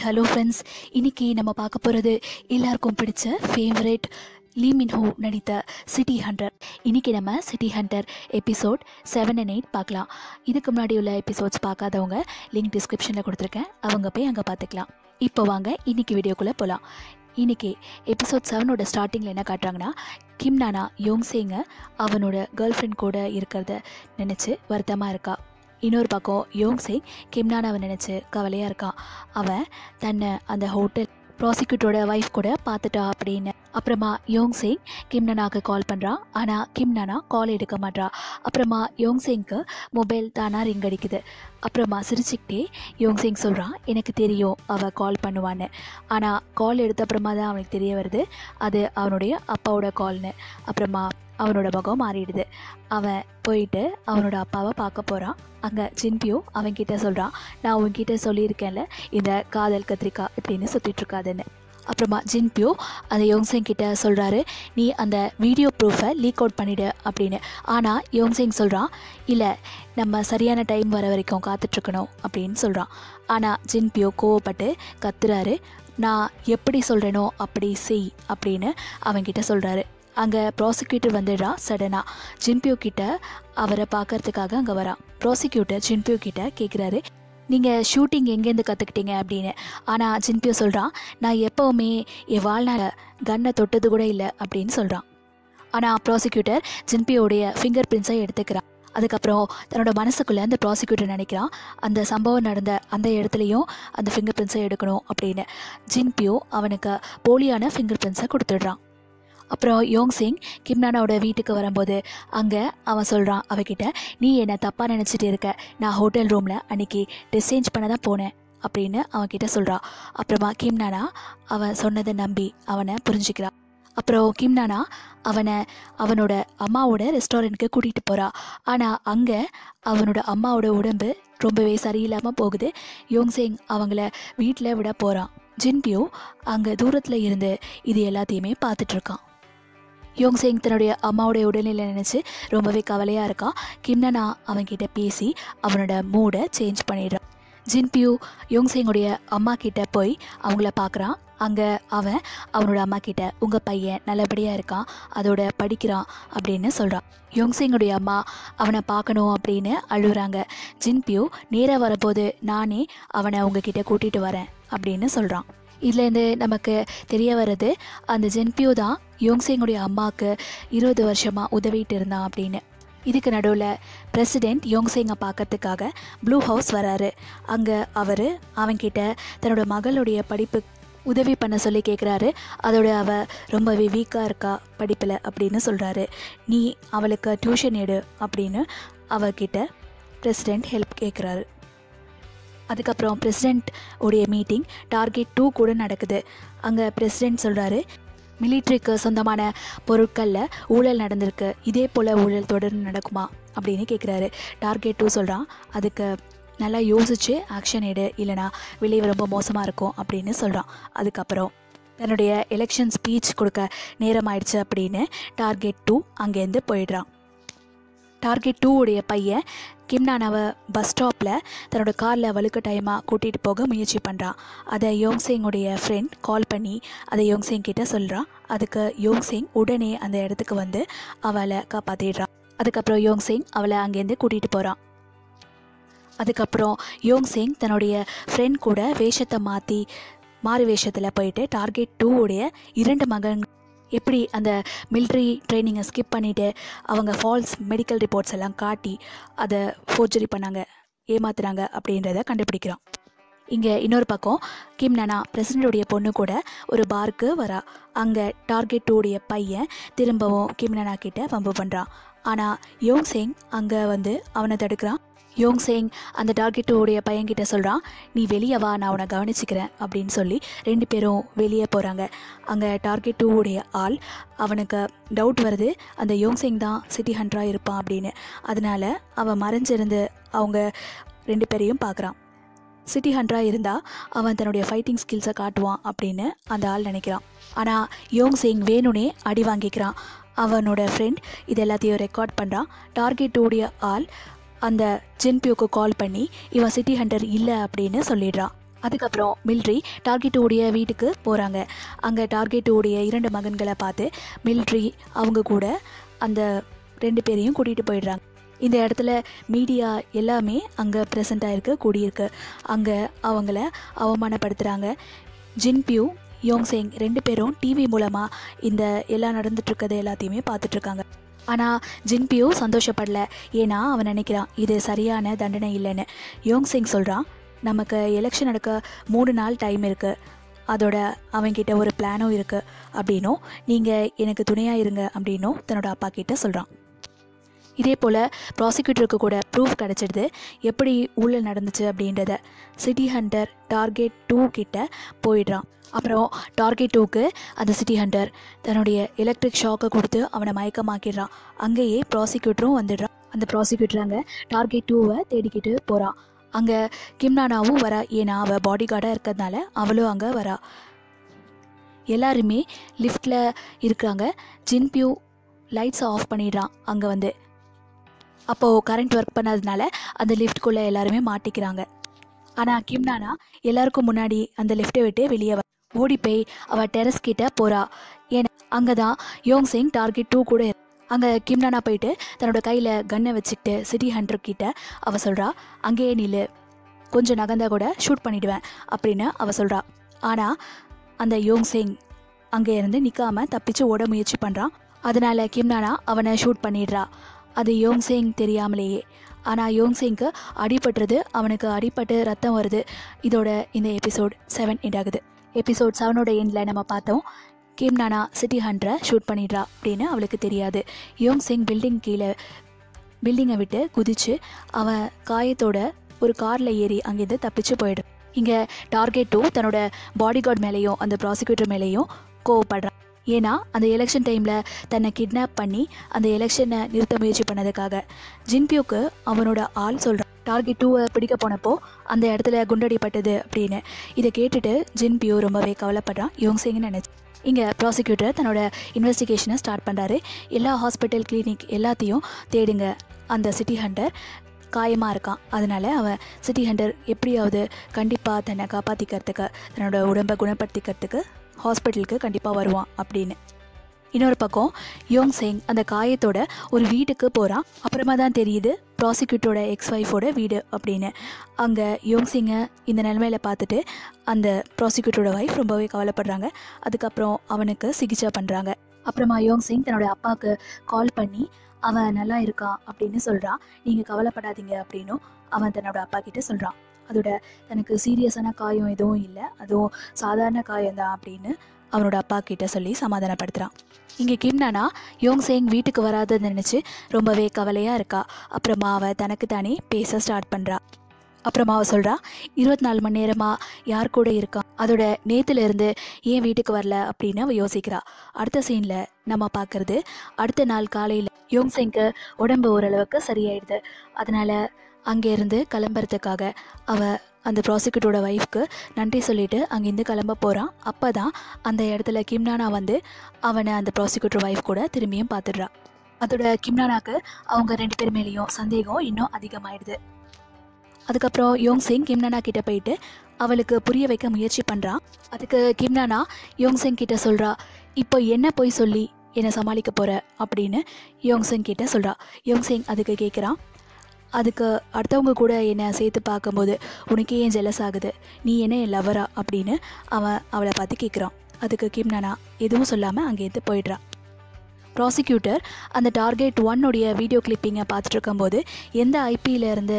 Hello friends இன்னைக்கு நம்ம பார்க்க போகிறது எல்லாருக்கும் பிடிச்ச ஃபேவரேட் லீ மின்ஹோ நடித்த சிட்டி ஹண்டர் இன்னைக்கு நம்ம city hunter episode seven and eight பார்க்கலாம். இதுக்கு முன்னாடி உள்ள எபிசோட்ஸ் பார்க்காதவங்க லிங்க் டிஸ்கிரிப்ஷனில் கொடுத்துருக்கேன். அவங்க போய் அங்கே பார்த்துக்கலாம். இப்போ வாங்க இன்னைக்கு வீடியோக்குள்ளே போகலாம் இன்னைக்கு எபிசோட் செவனோட ஸ்டார்டிங்கில் என்ன காட்டுறாங்கன்னா கிம்னானா யோங்சேங்க யோங் சேங்க அவனோட கேர்ள் ஃப்ரெண்ட் கூட இருக்கிறத நினச்சி வருத்தமாக இருக்கா? இன்னொரு பக்கம் யோங் சேங் கிம்னானாவை நினச்சி கவலையாக இருக்கான். அவன் தன்னை அந்த ஹோட்டல் ப்ராசிக்யூட்டரோட ஒய்ஃப் கூட பார்த்துட்டா அப்படின்னு. அப்புறமா யோங் கிம்னனாக்கு கால் பண்ணுறான் ஆனால் கிம்னனா கால் எடுக்க மாட்றா. அப்புறமா யோங் சேங்க்கு மொபைல் தானா ரிங் அடிக்குது. அப்புறமா சிரிச்சுக்கிட்டே யோங்சேங் சொல்கிறான் எனக்கு தெரியும் அவள் கால் பண்ணுவான்னு. ஆனால் கால் எடுத்த அப்புறமா தான் அவனுக்கு தெரிய வருது. அது அவனுடைய அப்பாவோட கால்னு அப்புறமா அவனோட முகம் மாறிடுது. அவன் போயிட்டு அவனோட அப்பாவை பார்க்க போகிறான் அங்கே ஜின்பியோ அவன்கிட்ட சொல்கிறான் நான் உன்கிட்ட சொல்லியிருக்கேன்ல இந்த காதல் கத்திரிக்காய் இப்படின்னு சுற்றிட்டுருக்காதுன்னு அப்புறமா ஜின்பியோ அந்த யோங்சேங் கிட்ட சொல்கிறாரு நீ அந்த வீடியோ ப்ரூஃபை லீக் அவுட் பண்ணிடு அப்படின்னு. ஆனால் யோங்சேங் சொல்கிறான் இல்லை நம்ம சரியான டைம் வர வரைக்கும் காத்துட்ருக்கணும் அப்படின்னு சொல்கிறான் ஆனால் ஜின்பியோ கோவப்பட்டு கத்துறாரு நான் எப்படி சொல்கிறேனோ அப்படி செய் அப்படின்னு அவன்கிட்ட சொல்கிறாரு அங்கே ப்ராசிக்யூட்டர் வந்துடுறா சடனாக ஜிம்பியோ கிட்ட அவரை பார்க்கறதுக்காக அங்கே வரான் ப்ராசிக்யூட்டர் ஜிம்பியோ கிட்ட கேட்குறாரு நீங்கள் ஷூட்டிங் எங்கேருந்து கற்றுக்கிட்டீங்க அப்படின்னு. ஆனால் ஜின்பியோ சொல்கிறான் நான் எப்போவுமே என் வாழ்நாள் கன்னை தொட்டது கூட இல்லை அப்படின்னு சொல்கிறான் ஆனால் ப்ராசிக்யூட்டர் ஜின்பியோடைய ஃபிங்கர் பிரிண்ட்ஸை எடுத்துக்கிறான் அதுக்கப்புறம் தன்னோட மனசுக்குள்ளே அந்த ப்ராசிக்யூட்டர் நினைக்கிறான் அந்த சம்பவம் நடந்த அந்த இடத்துலையும் அந்த ஃபிங்கர் பிரிண்ட்ஸை எடுக்கணும் அப்படின்னு. ஜின்பியோ அவனுக்கு போலியான ஃபிங்கர் பிரிண்ட்ஸை கொடுத்துடுறான் அப்புறம் யோங் சிங் கிம்னானாவோட வீட்டுக்கு வரும்போது அங்கே அவன் சொல்கிறான் அவகிட்ட நீ என்னை தப்பாக நினச்சிட்டு இருக்க? நான் ஹோட்டல் ரூமில் அன்றைக்கி ட்ரெஸ் சேஞ்ச் பண்ண தான் போனேன். அப்படின்னு அவன்கிட்ட சொல்கிறான் அப்புறமா கிம்னானா அவன் சொன்னதை நம்பி அவனை புரிஞ்சுக்கிறான். அப்புறம் கிம்னானா அவனை அவனோட அம்மாவோட ரெஸ்டாரண்ட்டுக்கு கூட்டிகிட்டு போகிறா ஆனால் அங்கே அவனோட அம்மாவோட உடம்பு ரொம்பவே சரியில்லாமல் போகுது. யோங்சேங் அவங்கள வீட்டில் விட போகிறான் ஜின்பியோ அங்கே தூரத்தில் இருந்து இது எல்லாத்தையுமே பார்த்துட்ருக்கான் யோங்சேங் தன்னுடைய அம்மாவுடைய உடல்நிலை நினச்சி ரொம்பவே கவலையாக இருக்கான் கிம்னனா அவன்கிட்ட பேசி அவனோட மூடை சேஞ்ச் பண்ணிடுறான். ஜின்பியூ யோங்சேங்குடைய அம்மா கிட்ட போய் அவங்கள பார்க்குறான் அங்கே அவன் அவனோட அம்மா கிட்ட உங்கள் பையன் நல்லபடியாக இருக்கான் அதோட படிக்கிறான் அப்படின்னு சொல்கிறான் யோங்சிங்குடைய அம்மா அவனை பார்க்கணும் அப்படின்னு அழுகுறாங்க. ஜின்பியூ நேராக வரபோது நானே அவனை உங்ககிட்ட கூட்டிகிட்டு வரேன் அப்படின்னு சொல்கிறான் இதுலேருந்து நமக்கு தெரிய வருது அந்த ஜென்பியூ தான் யோங்சேங்குடைய அம்மாவுக்கு இருபது வருஷமாக உதவிட்டு இருந்தான் அப்படின்னு. இதுக்கு நடுவில் பிரசிடெண்ட் யோங்சேங்கை பார்க்கறதுக்காக ப்ளூ ஹவுஸ் வராரு. அங்கே அவர் அவன்கிட்ட தன்னோட மகளுடைய படிப்பு உதவி பண்ண சொல்லி கேட்குறாரு அதோட அவ ரொம்பவே வீக்காக இருக்கா படிப்பில் அப்படின்னு சொல்கிறாரு நீ அவளுக்கு டியூஷன் எடு அப்படின்னு அவகிட்ட பிரசிடெண்ட் ஹெல்ப் கேட்குறாரு அதுக்கப்புறம் பிரசிடெண்ட் உடைய மீட்டிங் டார்கெட் டூ கூட நடக்குது. அங்கே பிரசிடெண்ட் சொல்கிறாரு மிலிட்ரிக்கு சொந்தமான பொருட்களில் ஊழல் நடந்திருக்கு. இதே போல் ஊழல் தொடர்ந்து நடக்குமா? அப்படின்னு கேட்குறாரு டார்கெட் டூ சொல்கிறான் அதுக்கு நல்லா யோசித்து ஆக்ஷன் எடு இல்லைனா விளைவு ரொம்ப மோசமாக இருக்கும் அப்படின்னு சொல்கிறான் அதுக்கப்புறம் தன்னுடைய எலெக்ஷன் ஸ்பீச் கொடுக்க நேரம் ஆயிடுச்சு அப்படின்னு டார்கெட் டூ அங்கேருந்து போயிடுறான். டார்கெட் டூ உடைய பையன் கிம்னானாவை பஸ் ஸ்டாப்பில் தன்னோட காரில் வலுக்கட்டாயமாக கூட்டிகிட்டு போக முயற்சி பண்ணுறான் அதை யோங்சேங்குடைய ஃப்ரெண்ட் கால் பண்ணி அதை யோங்சேங் கிட்ட சொல்கிறான் அதுக்கு யோங்சேங் உடனே அந்த இடத்துக்கு வந்து அவளை காப்பாற்றிடுறான் அதுக்கப்புறம் யோங்சேங் அவளை அங்கேருந்து கூட்டிகிட்டு போகிறான் அதுக்கப்புறம் யோங்சேங் தன்னுடைய ஃப்ரெண்ட் கூட வேஷத்தை மாற்றி மாறு வேஷத்தில் போயிட்டு டார்கெட் டூ உடைய இரண்டு மகன் எப்படி அந்த மிலிட்ரி ட்ரைனிங்கை ஸ்கிப் பண்ணிவிட்டு அவங்க ஃபால்ஸ் மெடிக்கல் ரிப்போர்ட்ஸ் எல்லாம் காட்டி அதை ஃபோர்ஜரி பண்ணாங்க ஏமாத்துறாங்க அப்படின்றத கண்டுபிடிக்கிறான் இங்கே இன்னொரு பக்கம் கிம் நனா பிரசிடென்டுடைய பொண்ணு கூட ஒரு பார்க்கு வரா. அங்கே டார்கெட் டூடைய பையன் திரும்பவும் கிம் நனா கிட்ட வம்பு பண்ணுறான் ஆனால் யோங் சிங் அங்கே வந்து அவனை தடுக்கிறான். யோங் சேங் அந்த டார்கெட்டோடைய பையன்கிட்ட சொல்கிறான் நீ வெளியே வா நான் உன்னை கவனிச்சுக்கிறேன் அப்படின்னு சொல்லி ரெண்டு பேரும் வெளியே போகிறாங்க அங்கே டார்கெட் டூவுடைய ஆள் அவனுக்கு டவுட் வருது. அந்த யோங் சேங் தான் சிட்டி ஹண்ட்ராக இருப்பான் அப்படின்னு. அதனால் அவன் மறைஞ்சிருந்து அவங்க ரெண்டு பேரையும் பார்க்குறான். சிட்டி ஹண்ட்ராக இருந்தால் அவன் தன்னுடைய ஃபைட்டிங் ஸ்கில்ஸை காட்டுவான் அப்படின்னு அந்த ஆள் நினைக்கிறான். ஆனால் யோங் சேங் வேணுனே அடி வாங்கிக்கிறான். அவனோட ஃப்ரெண்ட் இது எல்லாத்தையும் ரெக்கார்ட் பண்ணுறான் டார்கெட் ஆள் அந்த ஜின்பியூக்கு கால் பண்ணி இவன் சிட்டி ஹண்டர் இல்லை அப்படின்னு சொல்லிடுறான் அதுக்கப்புறம் மில்ட்ரி டார்கெட்டோடைய வீட்டுக்கு போகிறாங்க அங்கே டார்கெட்டோடைய இரண்டு மகன்களை பார்த்து மில்ட்ரி அவங்க கூட அந்த ரெண்டு பேரையும் கூட்டிகிட்டு போயிடுறாங்க. இந்த இடத்துல மீடியா எல்லாமே அங்கே ப்ரெசென்ட் ஆகிருக்கு கூடியிருக்கு. அங்கே அவங்கள அவமானப்படுத்துகிறாங்க ஜின்பியூ யோங்சேங் ரெண்டு பேரும் டிவி மூலமாக இந்த எல்லாம் நடந்துட்டுருக்கது எல்லாத்தையுமே பார்த்துட்ருக்காங்க ஆனால் ஜின்பியும் சந்தோஷப்படல. ஏன்னா அவன் நினைக்கிறான் இது சரியான தண்டனை இல்லைன்னு. யோங் சிங் சொல்கிறான் நமக்கு எலெக்ஷன் நடக்க மூணு நாள் டைம் இருக்குது அதோட அவன்கிட்ட ஒரு பிளானும் இருக்குது அப்படின்னும் நீங்கள் எனக்கு துணையாக இருங்க. அப்படின்னும் தன்னோட அப்பா கிட்ட சொல்கிறான் இதே போல் ப்ராசிக்யூட்டருக்கு கூட ப்ரூஃப் கிடச்சிடுது. எப்படி ஊழல் நடந்துச்சு அப்படின்றத சிட்டி ஹண்டர் டார்கெட் டூ கிட்ட போயிடுறான். அப்புறம் டார்கெட் டூக்கு அந்த சிட்டி ஹண்டர் தன்னுடைய எலக்ட்ரிக் ஷாக்கை கொடுத்து அவனை மயக்கமாக்கிடுறான். அங்கேயே ப்ராசிக்யூட்டரும் வந்துடுறான். அந்த ப்ராசிக்யூட்டர் அங்கே டார்கெட் டூவை தேடிக்கிட்டு போகிறான் அங்கே கிம்னானாவும் வரா. ஏன்னா அவள் பாடி கார்டாக இருக்கிறதுனால அவளும் அங்கே வரா. எல்லாருமே லிஃப்டில் இருக்கிறாங்க ஜின்பியூ லைட்ஸை ஆஃப் பண்ணிடுறான் அங்கே வந்து. அப்போது கரண்ட் ஒர்க் பண்ணதுனால அந்த லிஃப்ட்குள்ளே எல்லாருமே மாட்டிக்கிறாங்க. ஆனால் கிம்னானா எல்லாருக்கும் முன்னாடி அந்த லிஃப்ட்டை விட்டு வெளியே வர ஓடி போய் அவள் டெரஸ் கிட்ட போகிறா ஏன்னா அங்கே தான் யோங் சிங் டார்கெட் டூ கூட அங்கே கிம்னானா போயிட்டு தன்னோட கையில் கன்னை வச்சுக்கிட்டு சிட்டி ஹண்ட்ரட் கிட்ட அவள் சொல்கிறா அங்கேயே நில்லு. கொஞ்சம் நகர்ந்தா கூட ஷூட் பண்ணிடுவேன் அப்படின்னு அவள் சொல்கிறா ஆனால் அந்த யோங் சிங் அங்கே இருந்து நிற்காம தப்பிச்சு ஓட முயற்சி பண்ணுறான் அதனால கிம்னானா அவனை ஷூட் பண்ணிடுறா. அது யோங் சிங் தெரியாமலேயே. ஆனால் யோங் சிங்க்கு அடிபட்டுறது அவனுக்கு அடிபட்டு ரத்தம் வருது. இதோட இந்த எபிசோட் செவன் எண்ட் ஆகுது. எபிசோட் செவனோட எண்டில் நம்ம பார்த்தோம் கிம் நானா சிட்டி ஹண்ட்ரை ஷூட் பண்ணிடுறா அப்படின்னு அவளுக்கு தெரியாது. யோங் சிங் பில்டிங் கீழே பில்டிங்கை விட்டு குதிச்சு அவன் காயத்தோட ஒரு காரில் ஏறி அங்கேருந்து தப்பிச்சு போயிடும் இங்கே டார்கெட் டூ தன்னோட பாடி கார்டு மேலேயும் அந்த ப்ராசிக்யூட்டர் மேலேயும் கோவப்படுறான் ஏன்னா அந்த எலெக்ஷன் டைமில் தன்னை கிட்னாப் பண்ணி அந்த எலெக்ஷனை நிறுத்த முயற்சி பண்ணதுக்காக. ஜின்பியூக்கு அவனோட ஆள் சொல்கிறான் டார்கெட் டூவை பிடிக்க போனப்போ அந்த இடத்துல குண்டடிப்பட்டது அப்படின்னு. இதை கேட்டுட்டு ஜின்பியூ ரொம்பவே கவலைப்படுறான். யோங்சிங்னு நினச்சி. இங்கே ப்ராசிக்யூட்டர் தன்னோட இன்வெஸ்டிகேஷனை ஸ்டார்ட் பண்ணுறாரு எல்லா ஹாஸ்பிட்டல் கிளினிக் எல்லாத்தையும் தேடுங்க. அந்த சிட்டி ஹண்டர் காயமாக இருக்கான். அதனால அவன் சிட்டி ஹண்டர் எப்படியாவது கண்டிப்பாக தன்னை காப்பாற்றிக்கிறதுக்கு தன்னோட உடம்பை குணப்படுத்திக்கிறதுக்கு ஹாஸ்பிட்டலுக்கு கண்டிப்பாக வருவான் அப்படின்னு. இன்னொரு பக்கம் யோங் சிங் அந்த காயத்தோட ஒரு வீட்டுக்கு போகிறான் அப்புறமா தான் தெரியுது ப்ராசிக்யூட்டோட எக்ஸ் ஒய்ஃபோட வீடு அப்படின்னு. அங்கே யோங் சிங்கை இந்த நிலமையில பார்த்துட்டு அந்த ப்ராசிக்யூட்டரோட ஒய்ஃப் ரொம்பவே கவலைப்படுறாங்க. அதுக்கப்புறம் அவனுக்கு சிகிச்சை பண்ணுறாங்க அப்புறமா யோங் சிங் தன்னோட அப்பாவுக்கு கால் பண்ணி அவன் நல்லா இருக்கான் அப்படின்னு சொல்கிறான் நீங்கள் கவலைப்படாதீங்க அப்படின்னும் அவன் தன்னோட அப்பா கிட்டே சொல்கிறான் அதோட தனக்கு சீரியஸான காயம் எதுவும் இல்லை. அதுவும் சாதாரண காயம்தான் அப்படின்னு அவனோட அப்பா கிட்ட சொல்லி சமாதானப்படுத்துகிறான் இங்கே கிம்னானா யோங் சேங் வீட்டுக்கு வராதன்னு நினச்சி ரொம்பவே கவலையாக இருக்கா. அப்புறமா அவள் தனக்கு தானே பேச ஸ்டார்ட் பண்ணுறா அப்புறமா அவள் சொல்கிறா இருபத்தி நாலு மணி நேரமாக யார் கூட இருக்கான் அதோட நேத்துல இருந்து ஏன் வீட்டுக்கு வரல? அப்படின்னு அவள் யோசிக்கிறா. அடுத்த சீனில் நம்ம பார்க்குறது அடுத்த நாள் காலையில் யோங் சேங்க்கு உடம்பு ஓரளவுக்கு சரியாயிடுது. அதனால் அங்கேருந்து கிளம்புறதுக்காக அவள் அந்த ப்ராசிக்யூட்டரோட ஒய்ஃப்க்கு நன்றி சொல்லிவிட்டு அங்கேருந்து கிளம்ப போகிறான் அப்போ தான் அந்த இடத்துல கிம்னானா வந்து அவனை அந்த ப்ராசிக்யூட்டர் ஒய்ஃப் கூட திரும்பியும் பார்த்துடுறா. அதோட கிம்னானாக்கு அவங்க ரெண்டு பேர் மேலேயும் சந்தேகம் இன்னும் அதிகமாயிடுது. அதுக்கப்புறம் யோங் சிங் கிம்னானா கிட்டே போயிட்டு அவளுக்கு புரிய வைக்க முயற்சி பண்ணுறான் அதுக்கு கிம்னானா யோங் சிங் கிட்ட சொல்கிறா இப்போ என்ன போய் சொல்லி என்னை சமாளிக்க போகிற அப்படின்னு யோங் சிங் கிட்ட சொல்கிறா யோங் சிங் அதுக்கு கேட்குறான் அதுக்கு அடுத்தவங்க கூட என்னை சேர்த்து பார்க்கும்போது உனக்கே ஏன் ஜெலஸ் ஆகுது? நீ என்ன என் லவரா அப்படின்னு அவன் அவளை பார்த்து கேட்குறான். அதுக்கு கிம்னானா எதுவும் சொல்லாமல் அங்கேருந்து போயிடுறான். ப்ராசிக்யூட்டர் அந்த டார்கெட் ஒன்னுடைய வீடியோ கிளிப்பிங்கை பார்த்துட்டு இருக்கும்போது எந்த ஐபியிலேருந்து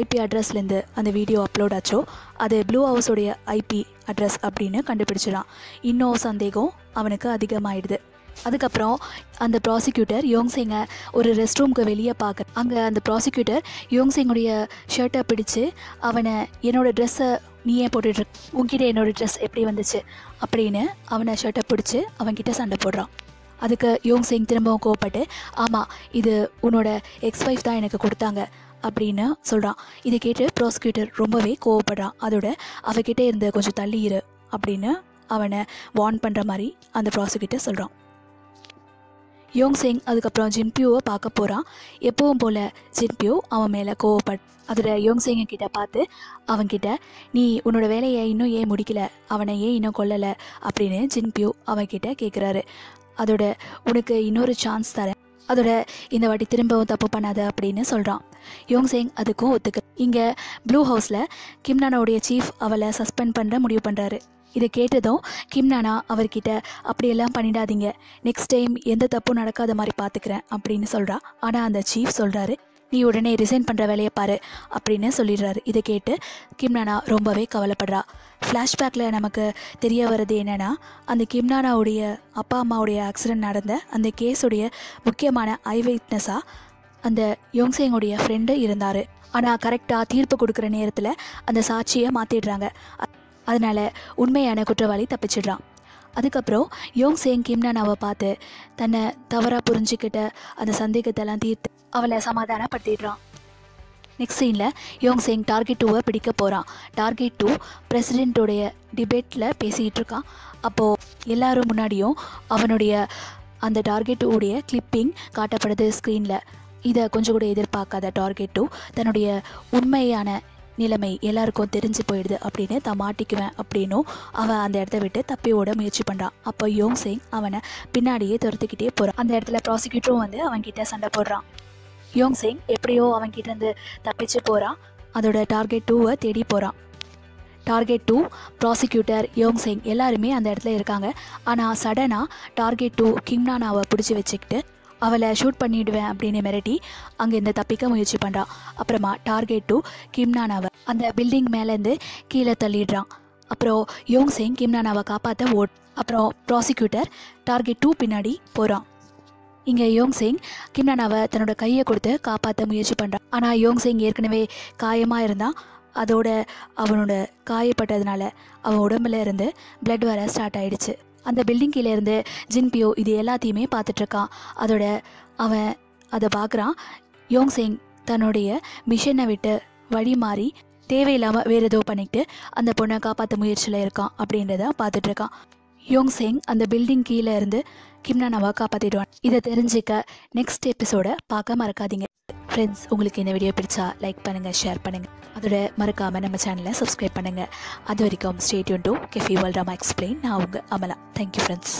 ஐபி அட்ரஸ்லேருந்து அந்த வீடியோ அப்லோட் ஆச்சோ அது ப்ளூ ஹவுஸோடைய ஐபி அட்ரஸ் அப்படின்னு கண்டுபிடிச்சிடான் இன்னும் சந்தேகம் அவனுக்கு அதிகமாயிடுது. அதுக்கப்புறம் அந்த ப்ராசிக்யூட்டர் யோங்சிங்கை ஒரு ரெஸ்ட் ரூம்க்கு வெளியே பார்க்க அங்கே அந்த ப்ராசிக்யூட்டர் யோங்சிங்குடைய ஷர்ட்டை பிடிச்சு அவனை என்னோடய ட்ரெஸ்ஸை நீ ஏன் உங்ககிட்ட என்னோடய ட்ரெஸ் எப்படி வந்துச்சு? அப்படின்னு அவனை ஷர்ட்டை பிடிச்சி அவன்கிட்ட சண்டை போடுறான். அதுக்கு யோங் சிங் திரும்பவும் கோவப்பட்டு ஆமாம் இது உன்னோட எக்ஸ் ஒய்ஃப் தான் எனக்கு கொடுத்தாங்க. அப்படின்னு சொல்கிறான் இதை கேட்டு ப்ராசிக்யூட்டர் ரொம்பவே கோவப்படுறான். அதோட அவகிட்ட இருந்து கொஞ்சம் தள்ளி இரு. அப்படின்னு அவனை வார்ன் பண்ணுற மாதிரி அந்த ப்ராசிக்யூட்டர் சொல்கிறான் யோங் சிங் அதுக்கப்புறம் ஜின்பியூவை பார்க்க போகிறான் எப்பவும் போல் ஜின்பியூ அவன் மேலே கோவப்பட் அதோட யோங் சிங்க கிட்ட பார்த்து அவன்கிட்ட நீ உன்னோட வேலையை இன்னும் ஏன் முடிக்கல? அவனை ஏன் இன்னும் கொல்லலை? அப்படின்னு ஜின்பியூ அவன்கிட்ட கேட்குறாரு அதோட உனக்கு இன்னொரு சான்ஸ் தரேன். அதோட இந்த வாட்டி திரும்பவும் தப்பு பண்ணாத அப்படின்னு சொல்கிறான் யோங் சேங் அதுக்கும் ஒத்துக்க இங்கே ப்ளூ ஹவுஸில் கிம்னானாவுடைய சீஃப் அவளை சஸ்பெண்ட் பண்ணுற முடிவு பண்ணுறாரு இதை கேட்டதும் கிம்னானா அவர்கிட்ட அப்படியெல்லாம் பண்ணிடாதீங்க. நெக்ஸ்ட் டைம் எந்த தப்பும் நடக்காத மாதிரி பார்த்துக்கிறேன் அப்படின்னு சொல்கிறா ஆனால் அந்த சீஃப் சொல்கிறாரு நீ உடனே ரிசைன் பண்ணுற வேலையை பாரு அப்படின்னு சொல்லிடுறாரு. இதை கேட்டு கிம்னானா ரொம்பவே கவலைப்படுறா. ஃப்ளாஷ்பேக்கில் நமக்கு தெரிய வர்றது என்னென்னா அந்த கிம்னானாவுடைய அப்பா அம்மாவுடைய ஆக்சிடென்ட் நடந்த அந்த கேஸுடைய முக்கியமான ஐ விட்னஸாக அந்த யோங்சேங்குடைய ஃப்ரெண்டு இருந்தார். ஆனால் கரெக்டாக தீர்ப்பு கொடுக்குற நேரத்தில் அந்த சாட்சியை மாற்றிடுறாங்க அதனால் உண்மையான குற்றவாளி தப்பிச்சிடுறான். அதுக்கப்புறம் யோங் சேங் கிம்னானாவை பார்த்து தன்னை தவறாக புரிஞ்சுக்கிட்ட அந்த சந்தேகத்தெல்லாம் தீர்த்து அவளை சமாதானப்படுத்திடுறான். நெக்ஸ்ட் சீனில் யோங் சேங் டார்கெட் டூவை பிடிக்க போகிறான் டார்கெட் டூ பிரசிடெண்ட்டோடைய டிபேட்டில் பேசிகிட்டு இருக்கான். அப்போது எல்லாரும் முன்னாடியும் அவனுடைய அந்த டார்கெட் டூடைய கிளிப்பிங் காட்டப்படுது ஸ்க்ரீனில் இதை கொஞ்சம் கூட எதிர்பார்க்காத டார்கெட் டூ தன்னுடைய உண்மையான நிலைமை எல்லாருக்கும் தெரிஞ்சு போயிடுது. அப்படின்னு தான் மாட்டிக்குவேன் அப்படின்னும் அவன் அந்த இடத்த விட்டு தப்பி ஓட முயற்சி பண்ணுறான் அப்போ யோங் சிங் அவனை பின்னாடியே துரத்துக்கிட்டே போகிறான் அந்த இடத்துல ப்ராசிக்யூட்டரும் வந்து அவன்கிட்ட சண்டை போடுறான். யோங் சிங் எப்படியோ அவன்கிட்டேருந்து தப்பிச்சு போகிறான் அதோட டார்கெட் டூவை தேடி போகிறான் target two prosecutor Yong Sing எல்லாருமே அந்த இடத்துல இருக்காங்க. ஆனால் சடனாக டார்கெட் டூ கிம்னானாவை பிடிச்சி வச்சுக்கிட்டு அவளை ஷூட் பண்ணிவிடுவேன் அப்படின்னு மிரட்டி அங்கேருந்து தப்பிக்க முயற்சி பண்ணுறான் அப்புறமா டார்கெட் டூ கிம்னானாவை அந்த பில்டிங் மேலேருந்து கீழே தள்ளிடுறான். அப்புறம் யோங் சிங் கிம்னானாவை காப்பாற்ற ஓட் அப்புறம் ப்ராசிக்யூட்டர் டார்கெட் டூ பின்னாடி போகிறான் இங்கே யோங் சிங் கிம்னானாவை தன்னோட கையை கொடுத்து காப்பாற்ற முயற்சி பண்ணுறான் ஆனால் யோங் சிங் ஏற்கனவே காயமாக இருந்தான். அதோட அவனோட காயப்பட்டதுனால அவன் உடம்புல இருந்து பிளட் வர ஸ்டார்ட் ஆயிடுச்சு. அந்த பில்டிங் கீழே இருந்து ஜின்பியோ இது எல்லாத்தையுமே பார்த்துட்ருக்கான் அதோட அவன் அதை பார்க்குறான். யோங் சிங் தன்னுடைய மிஷனை விட்டு வழி மாறி தேவையில்லாமல் வேறு ஏதோ பண்ணிக்கிட்டு அந்த பொண்ணை காப்பாற்ற முயற்சியில் இருக்கான் அப்படின்றத பார்த்துட்ருக்கான் யோங் சிங் அந்த பில்டிங் கீழே இருந்து கிம்னா நவா காப்பாற்றிடுவான் இதை தெரிஞ்சுக்க நெக்ஸ்ட் எபிசோடை பார்க்க மறக்காதீங்க. ஃப்ரெண்ட்ஸ் உங்களுக்கு இந்த வீடியோ பிடிச்சா லைக் பண்ணுங்கள் ஷேர் பண்ணுங்கள் அதோட மறக்காமல் நம்ம சேனலை சப்ஸ்கிரைப் பண்ணுங்கள் அது வரைக்கும் stay tuned to Kefi world Rama explain நான் உங்கள் அமலா. Thank you friends